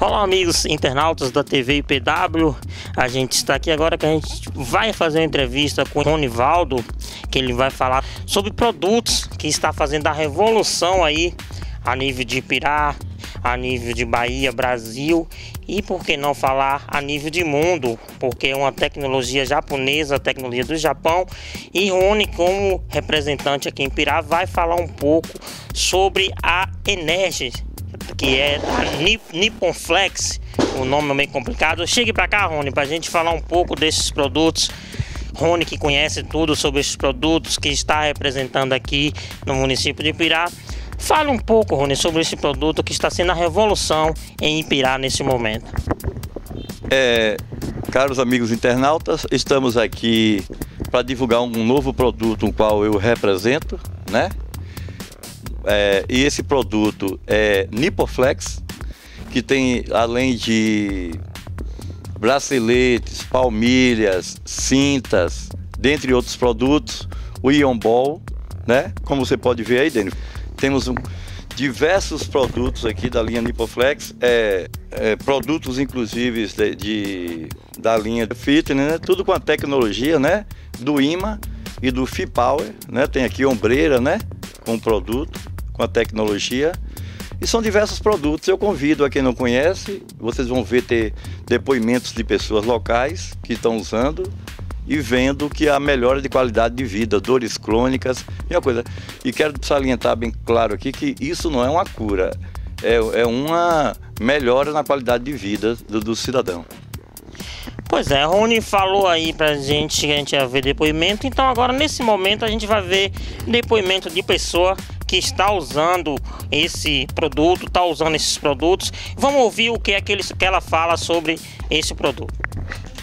Olá amigos internautas da TV IPW, a gente está aqui agora que a gente vai fazer uma entrevista com o Ronivaldo, que ele vai falar sobre produtos que está fazendo a revolução aí a nível de Pirá, a nível de Bahia, Brasil e por que não falar a nível de mundo, porque é uma tecnologia japonesa, tecnologia do Japão e Rony como representante aqui em Pirá vai falar um pouco sobre a Energy que é a Nippon Flex, o nome é meio complicado. Chegue para cá, Rony, para a gente falar um pouco desses produtos. Rony, que conhece tudo sobre esses produtos, que está representando aqui no município de Ipirá. Fale um pouco, Rony, sobre esse produto que está sendo a revolução em Ipirá nesse momento. É, caros amigos internautas, estamos aqui para divulgar um novo produto, o qual eu represento, né? É, e esse produto é Nipoflex, que tem além de braceletes, palmilhas, cintas, dentre outros produtos, o Ion Ball, né? Como você pode ver aí, Dani, temos um, diversos produtos aqui da linha Nipoflex, é, é, produtos inclusive de, de, da linha Fitness, né? tudo com a tecnologia, né? Do IMA e do Fipower, né? Tem aqui ombreira, né? Com produto com a tecnologia. E são diversos produtos. Eu convido a quem não conhece, vocês vão ver ter depoimentos de pessoas locais que estão usando e vendo que há melhora de qualidade de vida, dores crônicas e uma coisa. E quero salientar bem claro aqui que isso não é uma cura, é, é uma melhora na qualidade de vida do, do cidadão. Pois é, Rony falou aí pra gente que a gente ia ver depoimento, então agora nesse momento a gente vai ver depoimento de pessoa que está usando esse produto, está usando esses produtos. Vamos ouvir o que é que, ele, que ela fala sobre esse produto.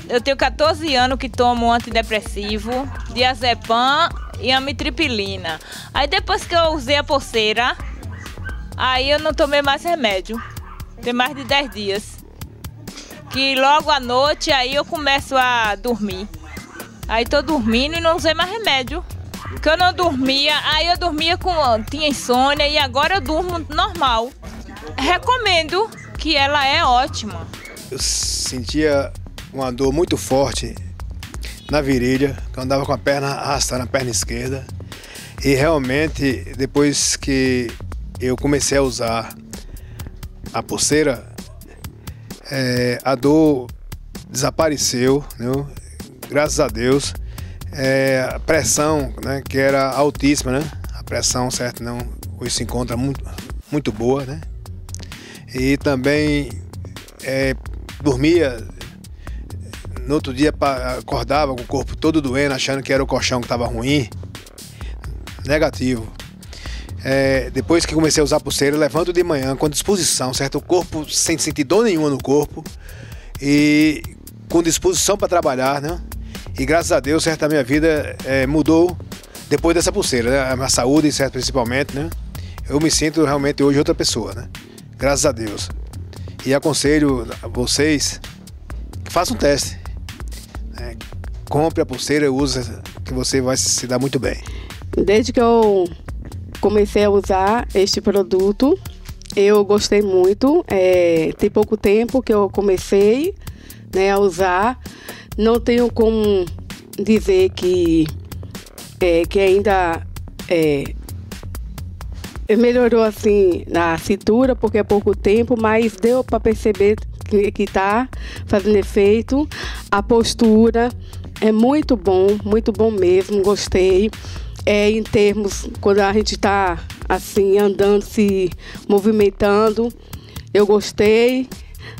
Eu tenho 14 anos que tomo antidepressivo, diazepam e amitriptilina. Aí depois que eu usei a pulseira, aí eu não tomei mais remédio. Tem mais de 10 dias. Que logo à noite aí eu começo a dormir. Aí tô dormindo e não usei mais remédio que eu não dormia, aí eu dormia com. tinha insônia e agora eu durmo normal. Recomendo que ela é ótima. Eu sentia uma dor muito forte na virilha, que eu andava com a perna arrastando a perna esquerda. E realmente, depois que eu comecei a usar a pulseira, é, a dor desapareceu, né? graças a Deus é, a pressão, né, que era altíssima, né? A pressão, certo, não, hoje se encontra muito, muito boa, né? E também é, dormia, no outro dia acordava com o corpo todo doendo, achando que era o colchão que estava ruim. Negativo. É, depois que comecei a usar pulseira, levanto de manhã com disposição, certo? O corpo sem sentir dor nenhuma no corpo e com disposição para trabalhar, né? E graças a Deus, certo, a minha vida é, mudou depois dessa pulseira, né? A minha saúde, certo, principalmente, né? Eu me sinto realmente hoje outra pessoa, né? Graças a Deus. E aconselho a vocês que façam um teste. Né? Compre a pulseira e use, que você vai se dar muito bem. Desde que eu comecei a usar este produto, eu gostei muito. É, tem pouco tempo que eu comecei né, a usar. Não tenho como dizer que, é, que ainda é, melhorou assim na cintura, porque é pouco tempo, mas deu para perceber que está fazendo efeito. A postura é muito bom, muito bom mesmo, gostei. É, em termos, quando a gente está assim, andando, se movimentando, eu gostei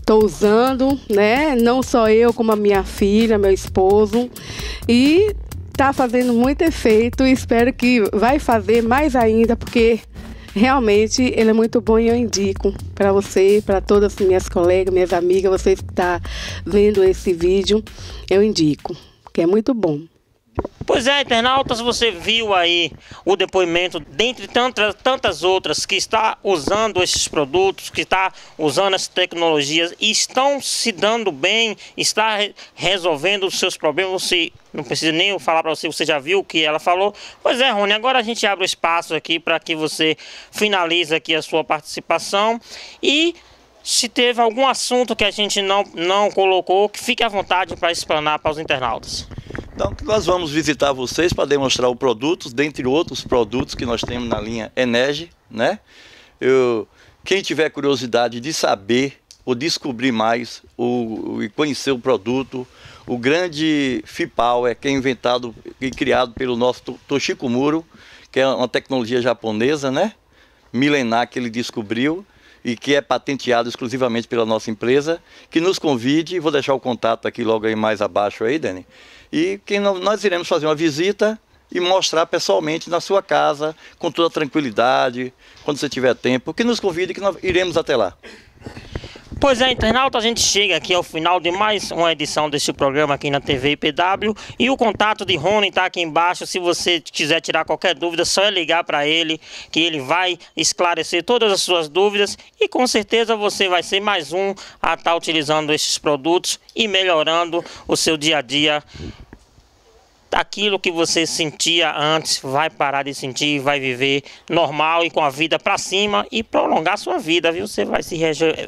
estou usando, né? Não só eu, como a minha filha, meu esposo. E está fazendo muito efeito espero que vai fazer mais ainda, porque realmente ele é muito bom e eu indico para você, para todas as minhas colegas, minhas amigas, vocês que estão tá vendo esse vídeo, eu indico, que é muito bom. Pois é, internautas, você viu aí o depoimento, dentre tantas, tantas outras, que está usando esses produtos, que está usando essas tecnologias e estão se dando bem, está resolvendo os seus problemas. Você não precisa nem eu falar para você, você já viu o que ela falou. Pois é, Rony, agora a gente abre o espaço aqui para que você finalize aqui a sua participação e se teve algum assunto que a gente não, não colocou, que fique à vontade para explanar para os internautas. Então, nós vamos visitar vocês para demonstrar o produto, dentre outros produtos que nós temos na linha Enege, né? Eu, quem tiver curiosidade de saber ou descobrir mais o, e conhecer o produto, o grande FIPAL é que é inventado e criado pelo nosso Toshiko Muro, que é uma tecnologia japonesa, né? Milenar que ele descobriu e que é patenteado exclusivamente pela nossa empresa, que nos convide, vou deixar o contato aqui logo aí mais abaixo aí, Dani, e que nós iremos fazer uma visita e mostrar pessoalmente na sua casa, com toda tranquilidade, quando você tiver tempo, que nos convide que nós iremos até lá. Pois é, internauta, a gente chega aqui ao final de mais uma edição desse programa aqui na TV IPW e o contato de Rony está aqui embaixo. Se você quiser tirar qualquer dúvida, só é ligar para ele que ele vai esclarecer todas as suas dúvidas e com certeza você vai ser mais um a estar tá utilizando esses produtos e melhorando o seu dia a dia aquilo que você sentia antes vai parar de sentir, vai viver normal e com a vida para cima e prolongar sua vida, viu? Você vai se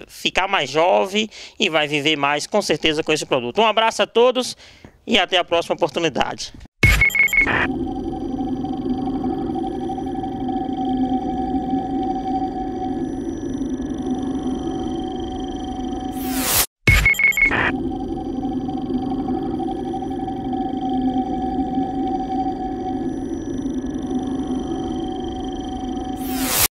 ficar mais jovem e vai viver mais com certeza com esse produto. Um abraço a todos e até a próxima oportunidade.